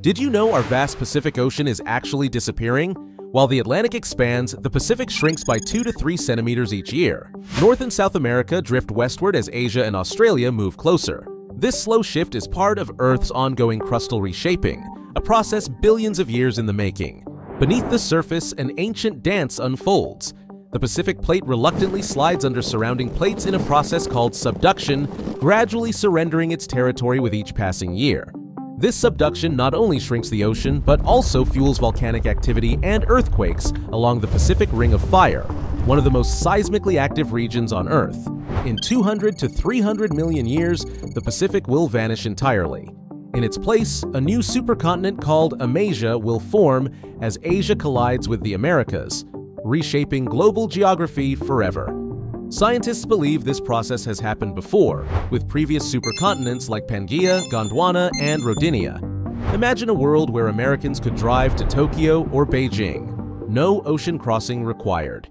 Did you know our vast Pacific Ocean is actually disappearing? While the Atlantic expands, the Pacific shrinks by 2 to 3 centimeters each year. North and South America drift westward as Asia and Australia move closer. This slow shift is part of Earth's ongoing crustal reshaping, a process billions of years in the making. Beneath the surface, an ancient dance unfolds. The Pacific plate reluctantly slides under surrounding plates in a process called subduction, gradually surrendering its territory with each passing year. This subduction not only shrinks the ocean, but also fuels volcanic activity and earthquakes along the Pacific Ring of Fire, one of the most seismically active regions on Earth. In 200 to 300 million years, the Pacific will vanish entirely. In its place, a new supercontinent called Amasia will form as Asia collides with the Americas, reshaping global geography forever. Scientists believe this process has happened before, with previous supercontinents like Pangaea, Gondwana, and Rodinia. Imagine a world where Americans could drive to Tokyo or Beijing. No ocean crossing required.